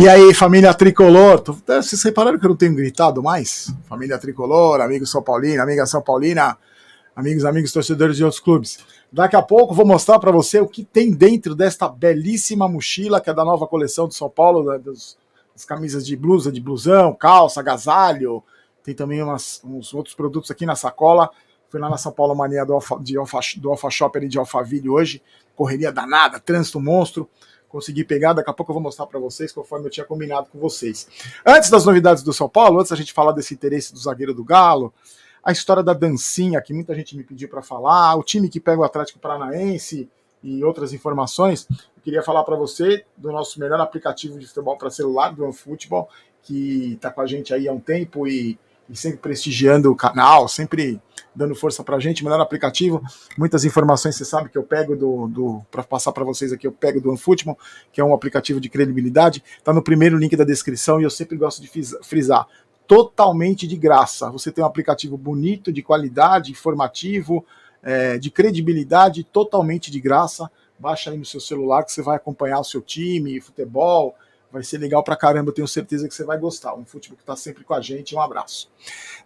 E aí, família tricolor? Vocês repararam que eu não tenho gritado mais? Família tricolor, amigos São Paulino, amiga São Paulina, amigos, amigos torcedores de outros clubes. Daqui a pouco vou mostrar para você o que tem dentro desta belíssima mochila que é da nova coleção do São Paulo, né, das, das camisas de blusa, de blusão, calça, agasalho. Tem também umas, uns outros produtos aqui na sacola. Fui lá na São Paulo Mania do Alfa, de Alfa, do Alfa Shop ali de Alphaville hoje. Correria danada, trânsito monstro consegui pegar, daqui a pouco eu vou mostrar para vocês, conforme eu tinha combinado com vocês. Antes das novidades do São Paulo, antes da gente falar desse interesse do zagueiro do Galo, a história da dancinha, que muita gente me pediu para falar, o time que pega o Atlético Paranaense e outras informações, eu queria falar para você do nosso melhor aplicativo de futebol para celular, do OneFootball, que está com a gente aí há um tempo e e sempre prestigiando o canal, sempre dando força pra gente, melhor aplicativo. Muitas informações você sabe que eu pego do. do para passar para vocês aqui, eu pego do OneFootball, que é um aplicativo de credibilidade. Tá no primeiro link da descrição e eu sempre gosto de frisar. Totalmente de graça. Você tem um aplicativo bonito, de qualidade, informativo, é, de credibilidade, totalmente de graça. Baixa aí no seu celular que você vai acompanhar o seu time, futebol, Vai ser legal pra caramba, tenho certeza que você vai gostar. Um futebol que tá sempre com a gente. Um abraço.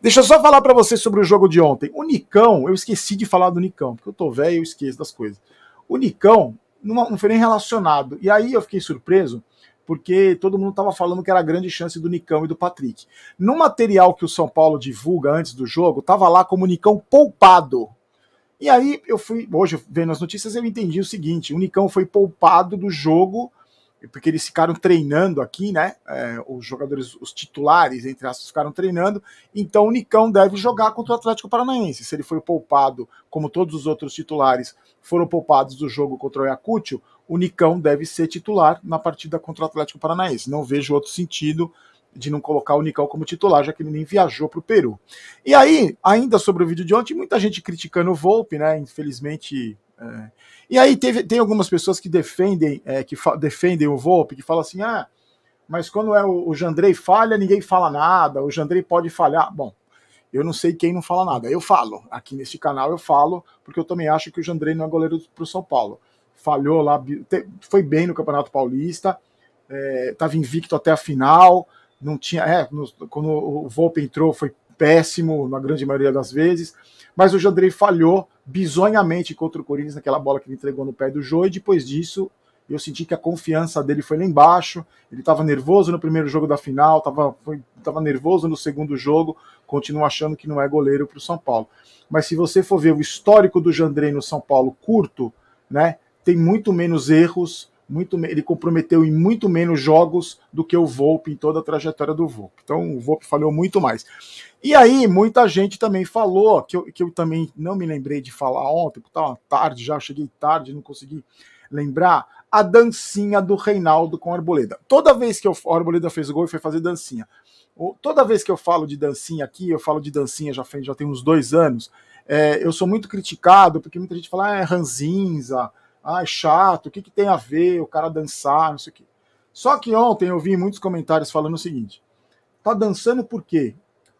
Deixa eu só falar para você sobre o jogo de ontem. O Nicão, eu esqueci de falar do Nicão, porque eu tô velho e eu esqueço das coisas. O Nicão não, foi nem relacionado. E aí eu fiquei surpreso, porque todo mundo estava falando que era grande chance do Nicão e do Patrick. No material que o São Paulo divulga antes do jogo, tava lá como Nicão poupado. E aí eu fui, hoje vendo as notícias, eu entendi o seguinte: o Nicão foi poupado do jogo porque eles ficaram treinando aqui, né? É, os jogadores, os titulares, entre aspas, ficaram treinando. Então o Nicão deve jogar contra o Atlético Paranaense. Se ele foi poupado, como todos os outros titulares foram poupados do jogo contra o Ayacucho, o Nicão deve ser titular na partida contra o Atlético Paranaense. Não vejo outro sentido de não colocar o Nicão como titular, já que ele nem viajou para o Peru. E aí, ainda sobre o vídeo de ontem, muita gente criticando o Volpe, né? Infelizmente. É... E aí teve, tem algumas pessoas que defendem, é, que defendem o Volpe, que falam assim, ah, mas quando é o, o Jandrei falha, ninguém fala nada, o Jandrei pode falhar. Bom, eu não sei quem não fala nada. Eu falo, aqui nesse canal eu falo, porque eu também acho que o Jandrei não é goleiro para o São Paulo. Falhou lá, foi bem no Campeonato Paulista, estava é, invicto até a final, não tinha. É, no, quando o Volpe entrou, foi péssimo na grande maioria das vezes. Mas o Jandrei falhou bizonhamente contra o Corinthians naquela bola que ele entregou no pé do Jô, e depois disso eu senti que a confiança dele foi lá embaixo. Ele estava nervoso no primeiro jogo da final, estava nervoso no segundo jogo, continua achando que não é goleiro para o São Paulo. Mas se você for ver o histórico do Jandrei no São Paulo curto, né, tem muito menos erros, muito, ele comprometeu em muito menos jogos do que o Volpe em toda a trajetória do Volpe. Então o Volpe falhou muito mais. E aí, muita gente também falou, que eu, que eu também não me lembrei de falar ontem, porque estava tarde já, cheguei tarde, não consegui lembrar, a dancinha do Reinaldo com a Arboleda. Toda vez que a Arboleda fez gol, foi fazer dancinha. Toda vez que eu falo de dancinha aqui, eu falo de dancinha já, já tem uns dois anos, é, eu sou muito criticado, porque muita gente fala, ah, é ranzinza, ah, é chato, o que, que tem a ver o cara dançar, não sei o quê. Só que ontem eu vi muitos comentários falando o seguinte: tá dançando por quê?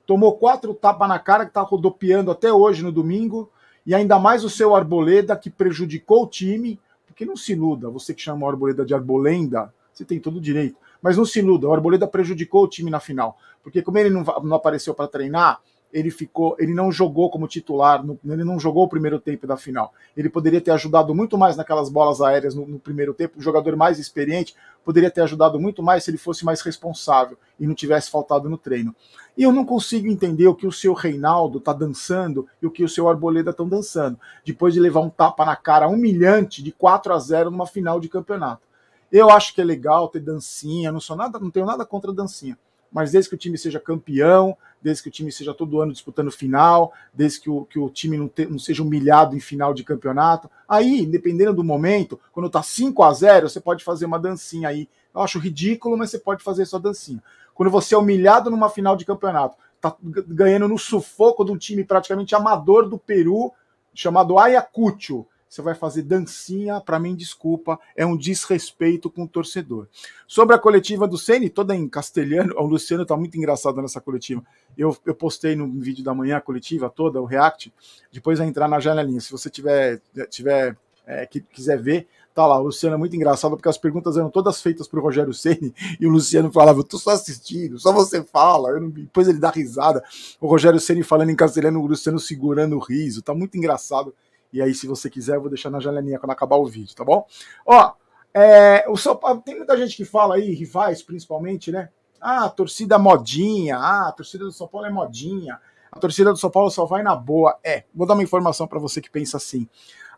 Tomou quatro tapas na cara que tá rodopiando até hoje no domingo, e ainda mais o seu Arboleda que prejudicou o time, porque não se iluda, você que chama o Arboleda de Arbolenda, você tem todo o direito, mas não se iluda, o Arboleda prejudicou o time na final, porque como ele não, não apareceu para treinar, ele ficou, ele não jogou como titular, no, ele não jogou o primeiro tempo da final. Ele poderia ter ajudado muito mais naquelas bolas aéreas no, no, primeiro tempo. O jogador mais experiente poderia ter ajudado muito mais se ele fosse mais responsável e não tivesse faltado no treino. E eu não consigo entender o que o seu Reinaldo está dançando e o que o seu Arboleda estão dançando, depois de levar um tapa na cara humilhante de 4 a 0 numa final de campeonato. Eu acho que é legal ter dancinha, não sou nada, não tenho nada contra dancinha mas desde que o time seja campeão, desde que o time seja todo ano disputando final, desde que o, que o time não, te, não seja humilhado em final de campeonato. Aí, dependendo do momento, quando tá 5 a 0 você pode fazer uma dancinha aí. Eu acho ridículo, mas você pode fazer sua dancinha. Quando você é humilhado numa final de campeonato, tá ganhando no sufoco de um time praticamente amador do Peru, chamado Ayacucho, você vai fazer dancinha, para mim, desculpa, é um desrespeito com o torcedor. Sobre a coletiva do Ceni, toda em castelhano, o Luciano tá muito engraçado nessa coletiva. Eu, eu postei no vídeo da manhã a coletiva toda, o React, depois vai entrar na janelinha. Se você tiver, tiver é, que quiser ver, Tá lá, o Luciano é muito engraçado porque as perguntas eram todas feitas pro Rogério Ceni e o Luciano falava: "Eu tô só assistindo, só você fala". Não... Depois ele dá risada. O Rogério Ceni falando em castelhano, o Luciano segurando o riso. Tá muito engraçado. E aí, se você quiser, eu vou deixar na janelinha quando acabar o vídeo, tá bom? Ó, é, o São Paulo, tem muita gente que fala aí, rivais principalmente, né? Ah, a torcida modinha, ah, a torcida do São Paulo é modinha, a torcida do São Paulo só vai na boa. É, vou dar uma informação para você que pensa assim.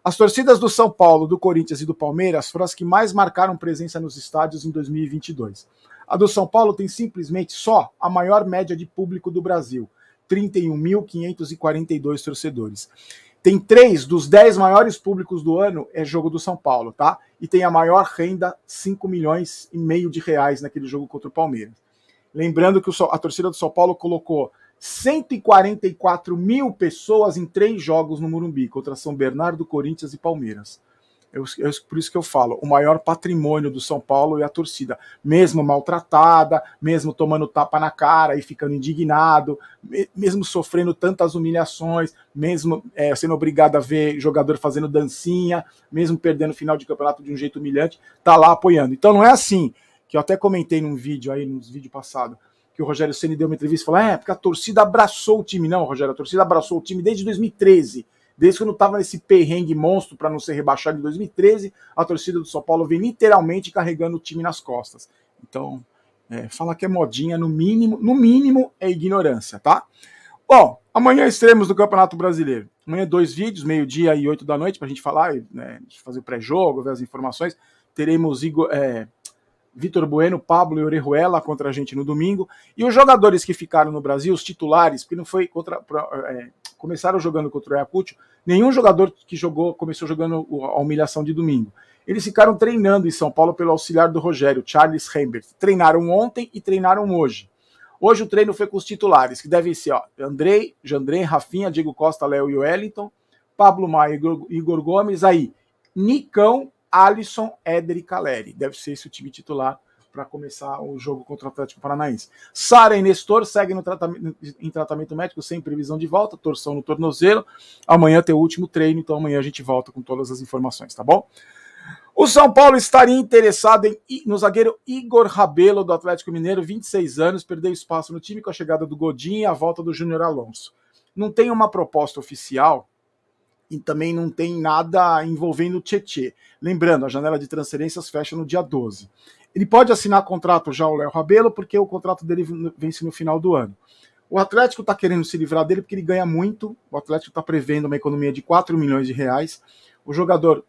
As torcidas do São Paulo, do Corinthians e do Palmeiras foram as que mais marcaram presença nos estádios em 2022. A do São Paulo tem simplesmente só a maior média de público do Brasil, 31.542 torcedores. Tem três dos dez maiores públicos do ano é jogo do São Paulo, tá? E tem a maior renda, 5 milhões e meio de reais naquele jogo contra o Palmeiras. Lembrando que a torcida do São Paulo colocou 144 mil pessoas em três jogos no Murumbi, contra São Bernardo, Corinthians e Palmeiras. Eu, eu, por isso que eu falo, o maior patrimônio do São Paulo é a torcida, mesmo maltratada, mesmo tomando tapa na cara e ficando indignado, mesmo sofrendo tantas humilhações, mesmo é, sendo obrigado a ver jogador fazendo dancinha, mesmo perdendo final de campeonato de um jeito humilhante, tá lá apoiando. Então não é assim, que eu até comentei num vídeo aí, nos vídeo passado, que o Rogério Ceni deu uma entrevista e falou: é, porque a torcida abraçou o time. Não, Rogério, a torcida abraçou o time desde 2013. Desde quando estava nesse perrengue monstro para não ser rebaixado em 2013, a torcida do São Paulo vem literalmente carregando o time nas costas. Então, é, falar que é modinha, no mínimo, no mínimo, é ignorância, tá? Bom, amanhã extremos do Campeonato Brasileiro. Amanhã dois vídeos, meio-dia e oito da noite, para a gente falar, né, fazer o pré-jogo, ver as informações. Teremos Igor, é, Vitor Bueno, Pablo e Orejuela contra a gente no domingo. E os jogadores que ficaram no Brasil, os titulares, porque não foi contra. É, começaram jogando contra o Ayacucho, nenhum jogador que jogou começou jogando a humilhação de domingo. Eles ficaram treinando em São Paulo pelo auxiliar do Rogério, Charles Rembert. Treinaram ontem e treinaram hoje. Hoje o treino foi com os titulares, que devem ser ó, Andrei, Jandrei, Rafinha, Diego Costa, Léo e Wellington, Pablo Maia, Igor, Igor Gomes, aí Nicão, Alisson, Éder e Caleri. Deve ser esse o time titular para começar o jogo contra o Atlético Paranaense. Sara e Nestor seguem tratamento, em tratamento médico sem previsão de volta, torção no tornozelo. Amanhã tem o último treino, então amanhã a gente volta com todas as informações, tá bom? O São Paulo estaria interessado em, no zagueiro Igor Rabelo, do Atlético Mineiro, 26 anos, perdeu espaço no time com a chegada do Godinho e a volta do Júnior Alonso. Não tem uma proposta oficial e também não tem nada envolvendo o Tietê. Lembrando, a janela de transferências fecha no dia 12. Ele pode assinar contrato já o Léo Rabelo, porque o contrato dele vence no final do ano. O Atlético está querendo se livrar dele porque ele ganha muito. O Atlético está prevendo uma economia de 4 milhões de reais. O jogador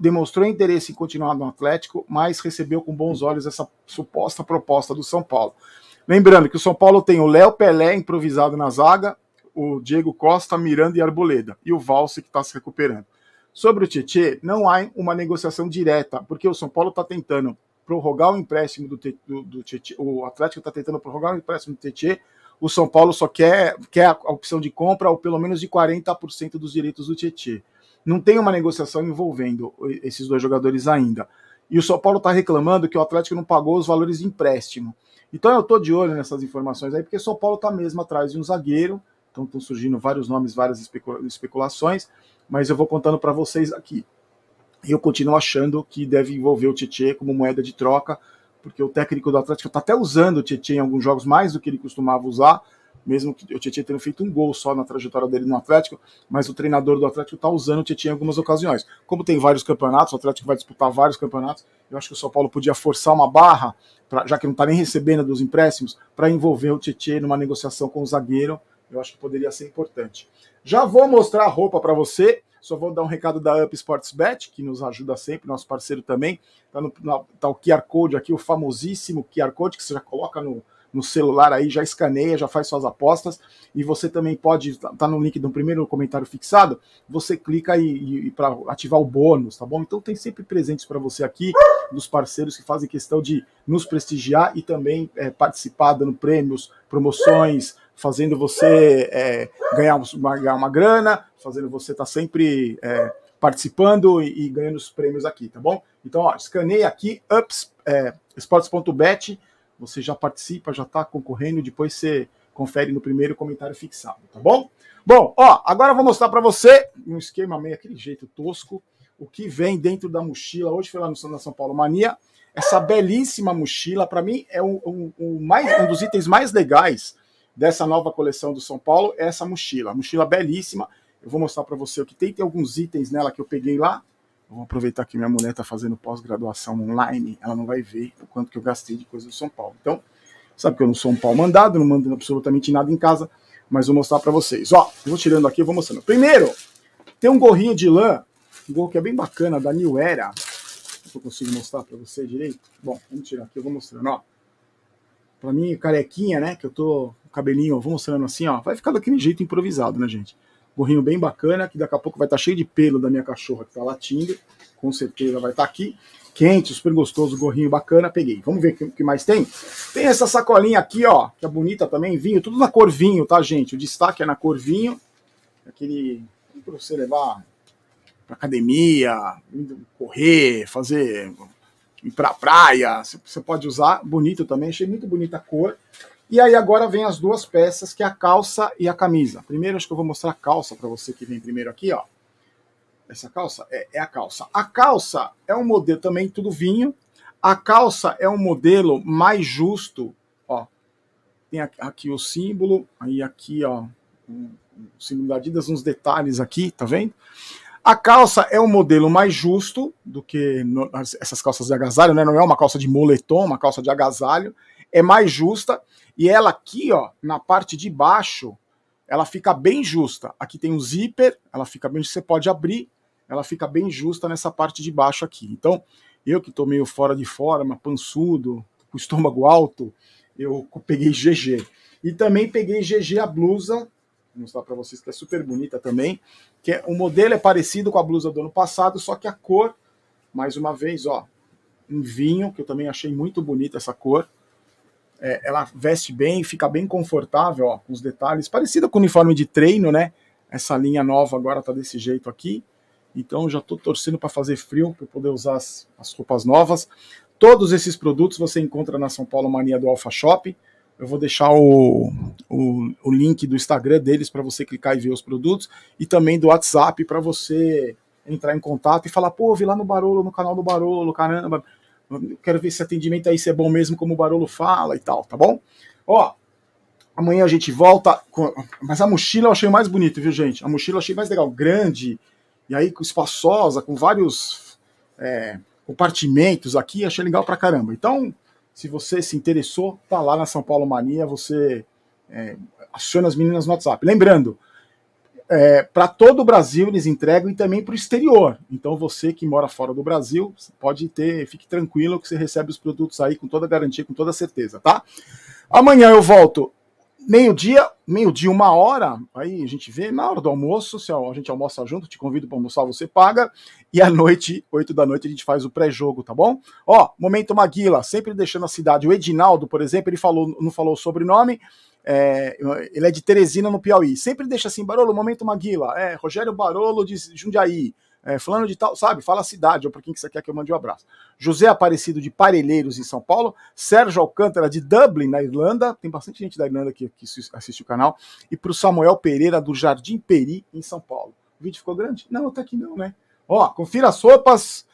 demonstrou interesse em continuar no Atlético, mas recebeu com bons olhos essa suposta proposta do São Paulo. Lembrando que o São Paulo tem o Léo Pelé improvisado na zaga, o Diego Costa, Miranda e Arboleda, e o Valse que está se recuperando. Sobre o Tietê, não há uma negociação direta, porque o São Paulo está tentando prorrogar o empréstimo do, do, do Tietê, o Atlético está tentando prorrogar o empréstimo do Tietê, o São Paulo só quer, quer a opção de compra ou pelo menos de 40% dos direitos do Tietê. Não tem uma negociação envolvendo esses dois jogadores ainda. E o São Paulo está reclamando que o Atlético não pagou os valores de empréstimo. Então eu estou de olho nessas informações aí, porque o São Paulo está mesmo atrás de um zagueiro. Então estão surgindo vários nomes, várias especulações, mas eu vou contando para vocês aqui. Eu continuo achando que deve envolver o Tietchan como moeda de troca, porque o técnico do Atlético está até usando o Tietchan em alguns jogos mais do que ele costumava usar, mesmo que o Tietchan tenha feito um gol só na trajetória dele no Atlético, mas o treinador do Atlético está usando o Tietchan em algumas ocasiões. Como tem vários campeonatos, o Atlético vai disputar vários campeonatos, eu acho que o São Paulo podia forçar uma barra, pra, já que não está nem recebendo dos empréstimos, para envolver o Tietchan numa negociação com o zagueiro, eu acho que poderia ser importante. Já vou mostrar a roupa para você, só vou dar um recado da Up Sports Bet, que nos ajuda sempre, nosso parceiro também. Tá, no, tá o QR Code aqui, o famosíssimo QR Code, que você já coloca no, no celular aí, já escaneia, já faz suas apostas. E você também pode, tá, tá no link do primeiro comentário fixado, você clica e, e, e para ativar o bônus, tá bom? Então tem sempre presentes para você aqui, dos parceiros que fazem questão de nos prestigiar e também é, participar, dando prêmios, promoções, fazendo você é, ganhar, uma, ganhar uma grana, fazendo você estar tá sempre é, participando e, e, ganhando os prêmios aqui, tá bom? Então, ó, escaneie aqui, ups, é, sports.bet, você já participa, já está concorrendo, depois você confere no primeiro comentário fixado, tá bom? Bom, ó, agora eu vou mostrar para você um esquema meio aquele jeito tosco, o que vem dentro da mochila. Hoje foi lá no na São Paulo Mania. Essa belíssima mochila, para mim, é um, um, um, mais, um dos itens mais legais dessa nova coleção do São Paulo. É essa mochila. Mochila belíssima. Eu vou mostrar para você o que tem. Tem alguns itens nela que eu peguei lá. Vou aproveitar que minha mulher está fazendo pós-graduação online. Ela não vai ver o quanto que eu gastei de coisa do São Paulo. Então, sabe que eu não sou um pau mandado, não mando absolutamente nada em casa, mas vou mostrar para vocês. Ó, eu vou tirando aqui, eu vou mostrando. Primeiro, tem um gorrinho de lã, um gorro que é bem bacana, da New Era. Se eu consigo mostrar para você direito. Bom, vamos tirar aqui, eu vou mostrando, ó. Pra mim, carequinha, né, que eu tô o cabelinho, vou mostrando assim, ó. Vai ficar daquele jeito improvisado, né, gente? Gorrinho bem bacana, que daqui a pouco vai estar tá cheio de pelo da minha cachorra que tá latindo. Com certeza vai estar tá aqui. Quente, super gostoso, gorrinho bacana, peguei. Vamos ver o que, mais tem? Tem essa sacolinha aqui, ó, que é bonita também, vinho, tudo na cor vinho, tá, gente? O destaque é na cor vinho. Aquele para você levar para academia, correr, fazer para praia, você pode usar, bonito também, achei muito bonita a cor. E aí agora vem as duas peças, que é a calça e a camisa. Primeiro acho que eu vou mostrar a calça para você que vem primeiro aqui, ó. Essa calça é, é, a calça. A calça é um modelo também tudo vinho. A calça é um modelo mais justo, ó. Tem aqui o símbolo, aí aqui, ó, o símbolo da Adidas, uns detalhes aqui, tá vendo? A calça é um modelo mais justo do que no, essas calças de agasalho, né? Não é uma calça de moletom, uma calça de agasalho. É mais justa e ela aqui, ó, na parte de baixo, ela fica bem justa. Aqui tem um zíper, ela fica bem, você pode abrir, ela fica bem justa nessa parte de baixo aqui. Então, eu que tô meio fora de forma, pançudo, com o estômago alto, eu peguei GG. E também peguei GG a blusa, vou mostrar para vocês que é super bonita também, que é, o modelo é parecido com a blusa do ano passado, só que a cor, mais uma vez, ó, em vinho, que eu também achei muito bonita essa cor é, ela veste bem, fica bem confortável, ó, com os detalhes, parecida com o uniforme de treino, né? Essa linha nova agora tá desse jeito aqui. Então já tô torcendo para fazer frio, para poder usar as, as roupas novas. Todos esses produtos você encontra na São Paulo Mania do Alpha Shop. Eu vou deixar o, o, o link do Instagram deles para você clicar e ver os produtos e também do WhatsApp para você entrar em contato e falar, pô, vi lá no Barolo, no canal do Barolo, caramba, quero ver se atendimento aí se é bom mesmo, como o Barolo fala e tal, tá bom? Ó, amanhã a gente volta. Com... Mas a mochila eu achei mais bonita, viu, gente? A mochila eu achei mais legal, grande, e aí espaçosa, com vários é, compartimentos aqui, achei legal pra caramba. Então, se você se interessou, tá lá na São Paulo Mania, você é, aciona as meninas no WhatsApp. Lembrando, é, para todo o Brasil eles entregam e também para o exterior. Então você que mora fora do Brasil pode ter, fique tranquilo que você recebe os produtos aí com toda garantia, com toda certeza, tá? Amanhã eu volto meio-dia, meio-dia, uma hora, aí a gente vê na hora do almoço, se a gente almoça junto, te convido para almoçar, você paga, e à noite, oito da noite, a gente faz o pré-jogo, tá bom? Ó, Momento Maguila, sempre deixando a cidade, o Edinaldo, por exemplo, ele falou, não falou o sobrenome, é, ele é de Teresina, no Piauí. Sempre deixa assim, Barolo, momento Maguila. É, Rogério Barolo de Jundiaí. É, fulano de tal, sabe? Fala a cidade ou por quem que você quer que eu mande um abraço. José Aparecido de Parelheiros, em São Paulo. Sérgio Alcântara de Dublin, na Irlanda. Tem bastante gente da Irlanda que, que assiste o canal. E para o Samuel Pereira, do Jardim Peri, em São Paulo. O vídeo ficou grande? Não, até que não, né? Ó, confira as roupas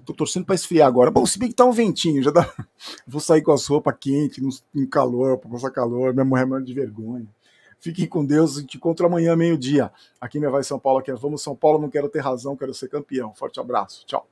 tô torcendo para esfriar agora. Bom, se bem que tá um ventinho, já dá. Vou sair com as roupas quentes, em calor, para passar calor, minha mulher morre de vergonha. Fiquem com Deus, te encontro amanhã, meio-dia. Aqui me vai São Paulo, aqui é Vamos São Paulo, não quero ter razão, quero ser campeão. Forte abraço, tchau.